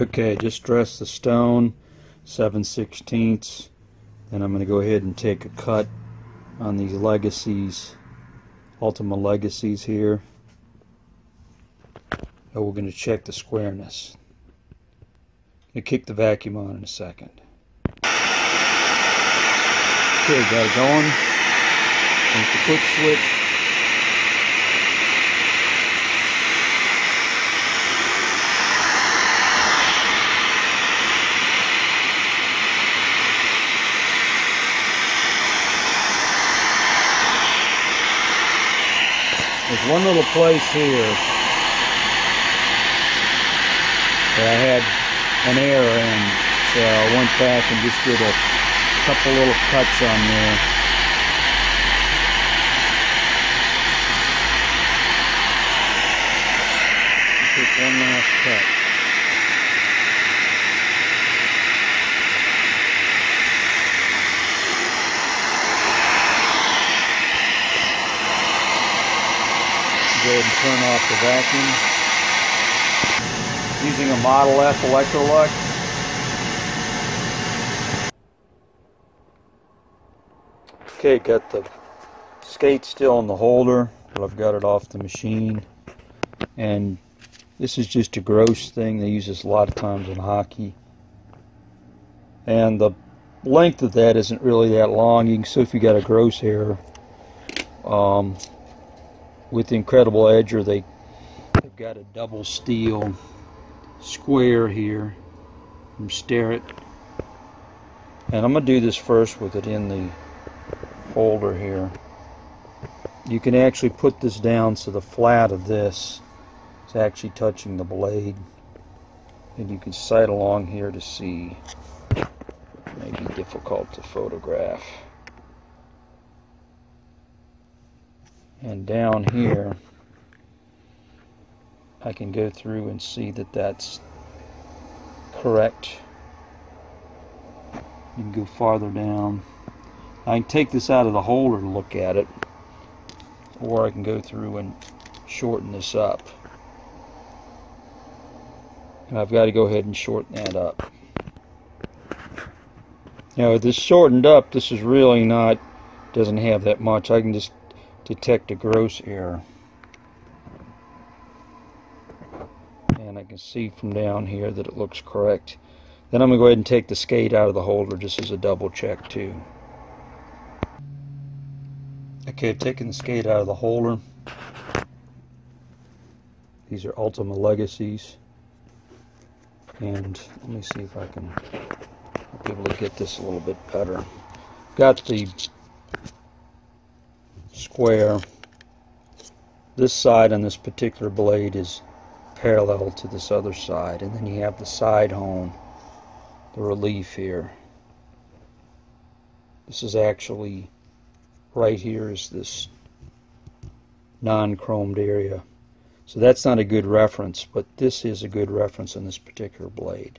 Okay, just dress the stone 7 sixteenths. Then I'm going to go ahead and take a cut on these legacies, Ultima legacies here. And we're going to check the squareness. Gonna kick the vacuum on in a second. Okay, got it going. There's the quick switch. One little place here that I had an error in, so I went back and just did a couple little cuts on there. Take one last cut. Turn off the vacuum. Using a Model F Electrolux. Okay, got the skate still in the holder, but I've got it off the machine. And this is just a gross thing. They use this a lot of times in hockey. And the length of that isn't really that long. You can see if you got a gross hair. Um, with the Incredible Edger, they, they've got a double steel square here from Starrett. And I'm going to do this first with it in the holder here. You can actually put this down so the flat of this is actually touching the blade. And you can sight along here to see. It may be difficult to photograph. And down here I can go through and see that that's correct. You can go farther down. I can take this out of the holder to look at it or I can go through and shorten this up. And I've got to go ahead and shorten that up. Now with this shortened up this is really not doesn't have that much. I can just detect a gross error. And I can see from down here that it looks correct. Then I'm going to go ahead and take the skate out of the holder just as a double check too. Okay, I've taken the skate out of the holder. These are Ultima Legacies. And let me see if I can be able to get this a little bit better. Got the square. This side on this particular blade is parallel to this other side. And then you have the side hone, the relief here. This is actually, right here is this non-chromed area. So that's not a good reference, but this is a good reference on this particular blade.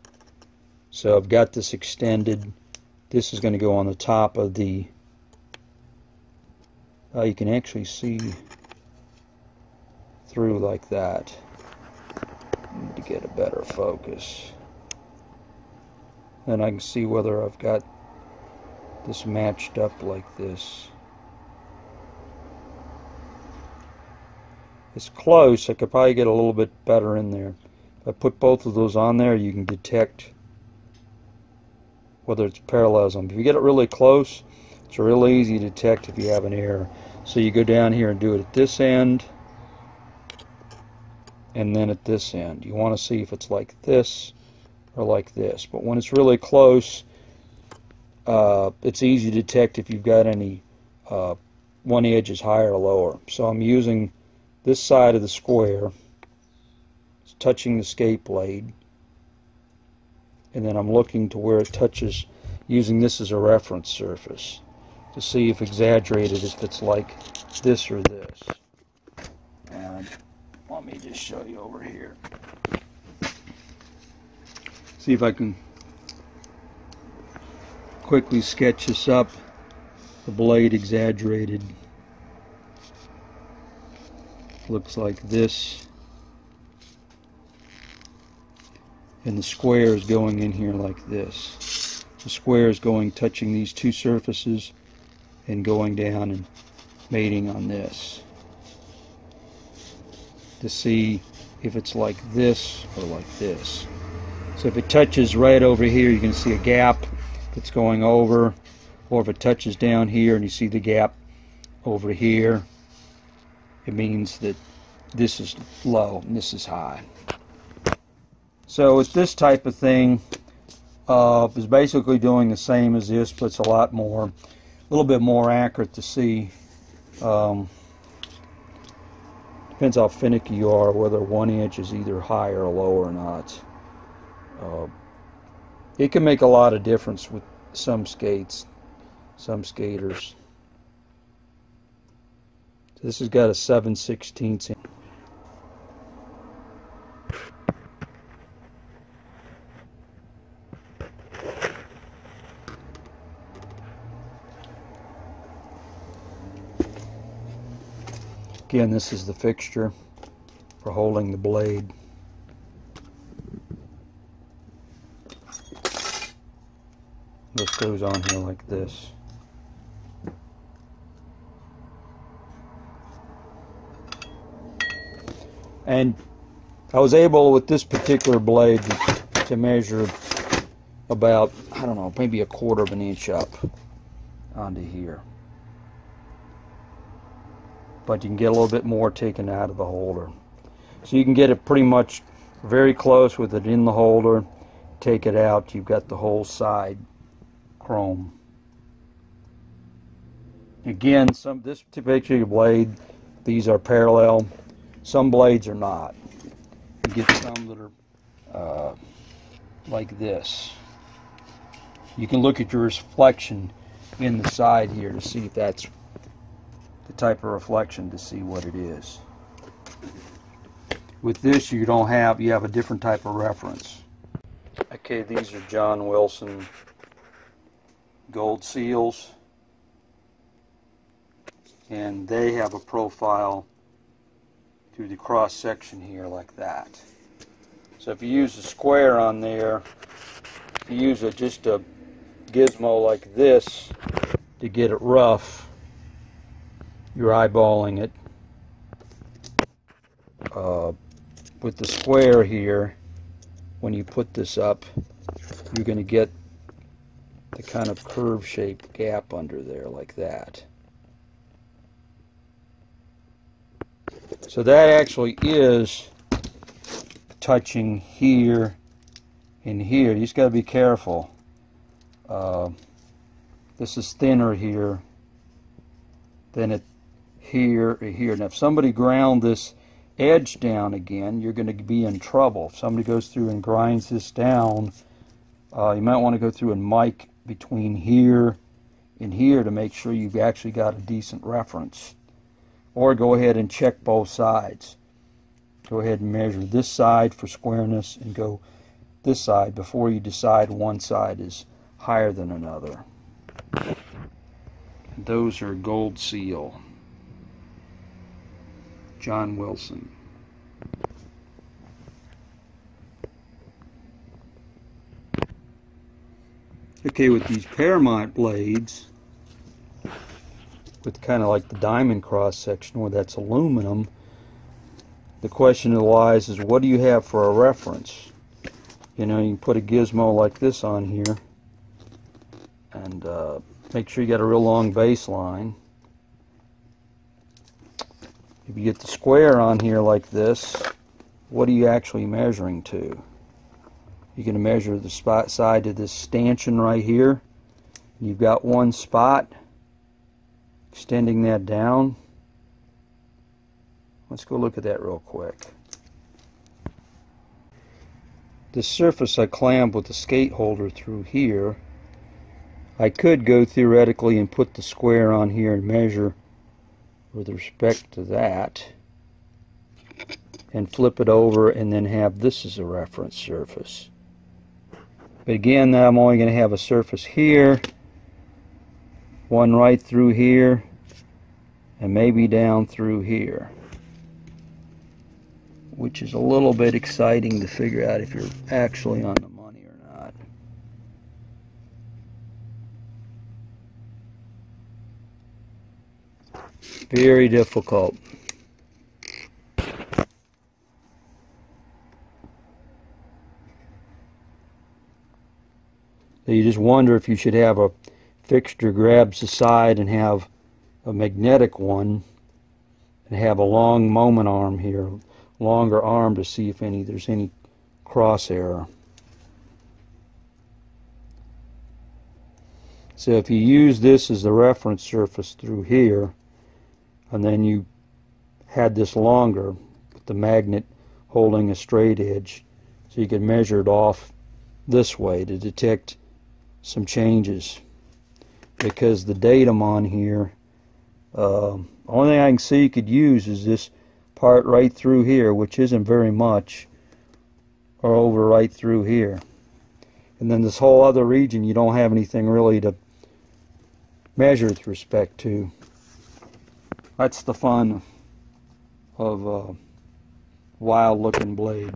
So I've got this extended. This is going to go on the top of the uh, you can actually see through like that. Need to get a better focus. Then I can see whether I've got this matched up like this. It's close. I could probably get a little bit better in there. If I put both of those on there, you can detect whether it's parallelism. If you get it really close, it's really easy to detect if you have an error. So you go down here and do it at this end and then at this end. You want to see if it's like this or like this. But when it's really close, uh, it's easy to detect if you've got any uh, one edge is higher or lower. So I'm using this side of the square, it's touching the skate blade, and then I'm looking to where it touches using this as a reference surface to see if exaggerated if it's like this or this. And let me just show you over here. See if I can quickly sketch this up. The blade exaggerated. Looks like this. and the square is going in here like this. The square is going touching these two surfaces and going down and mating on this to see if it's like this or like this. So if it touches right over here, you can see a gap that's going over, or if it touches down here and you see the gap over here, it means that this is low and this is high. So with this type of thing, uh, is basically doing the same as this, but it's a lot more, a little bit more accurate to see. Um, depends how finicky you are, whether one inch is either high or low or not. Uh, it can make a lot of difference with some skates, some skaters. This has got a 7 16 inch. Again, this is the fixture for holding the blade. This goes on here like this. And I was able with this particular blade to, measure about, I don't know, maybe a quarter of an inch up onto here but you can get a little bit more taken out of the holder. So you can get it pretty much very close with it in the holder. Take it out, you've got the whole side chrome. Again, some this particular blade, these are parallel. Some blades are not. You get some that are uh, like this. You can look at your reflection in the side here to see if that's the type of reflection to see what it is. With this, you don't have, you have a different type of reference. Okay, these are John Wilson gold seals. And they have a profile through the cross section here like that. So if you use a square on there, if you use a, just a gizmo like this to get it rough, you're eyeballing it uh, with the square here. When you put this up you're going to get the kind of curve shaped gap under there like that. So that actually is touching here and here. You just got to be careful. Uh, this is thinner here than it here, here. Now, if somebody ground this edge down again, you're going to be in trouble. If somebody goes through and grinds this down, uh, you might want to go through and mic between here and here to make sure you've actually got a decent reference. Or go ahead and check both sides. Go ahead and measure this side for squareness and go this side before you decide one side is higher than another. Those are gold seal. John Wilson. Okay, with these Paramount blades, with kind of like the diamond cross section where that's aluminum, the question lies is what do you have for a reference? You know, you can put a gizmo like this on here and uh, make sure you got a real long baseline. If you get the square on here like this, what are you actually measuring to? You're going to measure the spot side of this stanchion right here. You've got one spot. Extending that down. Let's go look at that real quick. The surface I clamped with the skate holder through here, I could go theoretically and put the square on here and measure with respect to that and flip it over and then have this as a reference surface. But again, I'm only going to have a surface here, one right through here, and maybe down through here. which is a little bit exciting to figure out if you're actually on the money or not. Very difficult. You just wonder if you should have a fixture grabs the side and have a magnetic one and have a long moment arm here, longer arm to see if any there's any crosshair. So if you use this as the reference surface through here, and then you had this longer with the magnet holding a straight edge, so you could measure it off this way to detect some changes. Because the datum on here uh, only thing I can see you could use is this part right through here which isn't very much or over right through here. And then this whole other region you don't have anything really to measure with respect to that's the fun of a wild looking blade